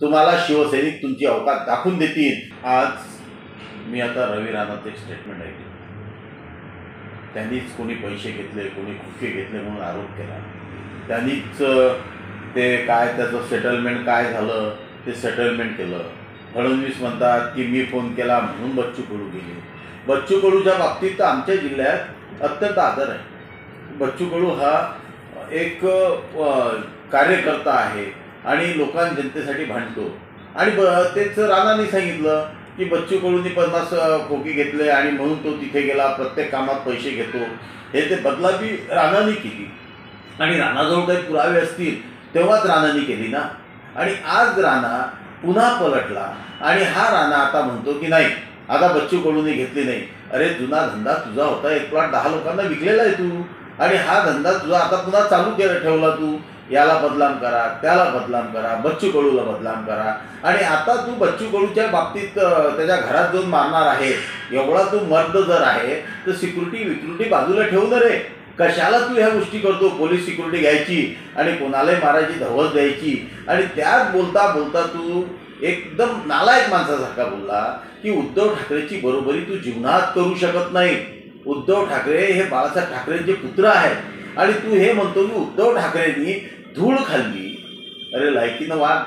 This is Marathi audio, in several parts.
तुम्हाला शिवसैनिक तुमची अवकात दाखवून देतील. आज मी आता रवी राणाचं एक स्टेटमेंट ऐकलं. त्यांनीच कोणी पैसे घेतले कोणी खुशी घेतले म्हणून आरोप केला. त्यांनीच ते काय त्याचं सेटलमेंट काय झालं ते सेटलमेंट केलं. फडणवीस म्हणतात की मी फोन केला म्हणून बच्चू कडू गेले. बच्चू कडूच्या बाबतीत तर आमच्या जिल्ह्यात अत्यंत आदर आहे. बच्चू कडू हा एक कार्यकर्ता आहे. आणि लोकां जनतेसाठी भांडतो. आणि ब तेच राणांनी सांगितलं की बच्चू कडूंनी पन्नास खोकी घेतले आणि म्हणून तो तिथे गेला प्रत्येक कामात पैसे घेतो. हे ते बदलाबी राणांनी केली. आणि राणाजवळ काही पुरावे असतील तेव्हाच राणांनी केली ना. आणि आज राणा पुन्हा पलटला आणि हा राणा आता म्हणतो की नाही आता बच्चू कडूनही घेतली नाही. अरे जुना धंदा तुझा होता एक प्लॉट दहा लोकांना विकलेला आहे तू. आणि हा धंदा तुझा आता पुन्हा चालू केला ठेवला तू. याला बदनाम करा त्याला बदनाम करा बच्चू कडूला बदनाम करा. आणि आता तू बच्चू कडूच्या बाबतीत त्याच्या घरात जाऊन मारणार आहे. एवढा तू मर्द जर आहे तर सिक्युरिटी विक्युरिटी बाजूला ठेवून रे. कशाला तू ह्या गोष्टी करतो? पोलीस सिक्युरिटी घ्यायची आणि कोणालाही मारायची धवस द्यायची. आणि त्यात बोलता बोलता तू एकदम नालायक माणसासारखा बोलला की उद्धव ठाकरेची बरोबरी तू जीवनात करू शकत नाही. उद्धव ठाकरे हे बाळासाहेब ठाकरेंचे पुत्र आहेत. आणि तू हे म्हणतो की उद्धव ठाकरेंनी धूळ खाल्ली. अरे लायकीनं वाघ.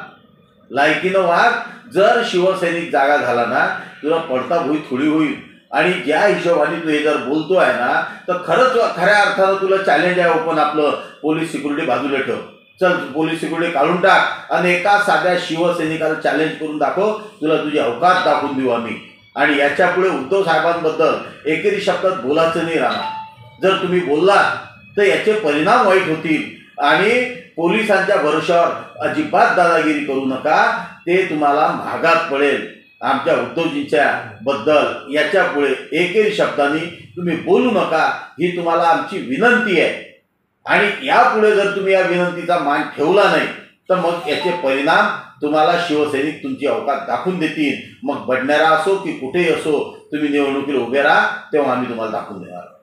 लायकीनं वाघ जर शिवसैनिक जागा झाला ना तुला पडता भुई थोडी होईल. आणि ज्या हिशोबाने तू हे जर बोलतो आहे ना तर खरंच खऱ्या अर्थानं तुला चॅलेंज आहे ओपन आपलं पोलीस सिक्युरिटी बाजूला ठेव. चल पोलीस सिक्युरिटी काढून टाक आणि एका साध्या शिवसैनिकाला चॅलेंज करून दाखव. तुला तुझी अवकाश दाखवून देऊ आम्ही. आणि याच्यापुढे उद्धव साहेबांबद्दल एकेरी शब्दात बोलायचं नाही राहणार. जर तुम्ही बोललात तर याचे परिणाम वाईट होतील. आणि पोलिसांच्या भरोशावर अजिबात दादागिरी करू नका. ते तुम्हाला महागात पडेल. आमच्या उद्धवजींच्या बद्दल याच्यापुढे एकेरी शब्दांनी तुम्ही बोलू नका. ही तुम्हाला आमची विनंती आहे. आणि यापुढे जर तुम्ही या विनंतीचा मान ठेवला नाही तर मग याचे परिणाम तुम्हाला शिवसैनिक तुमची अवकात दाखवून देतील. मग बडणारा असो की कुठेही असो तुम्ही निवडणुकीला उभे राहा तेव्हा आम्ही तुम्हाला दाखवून देणार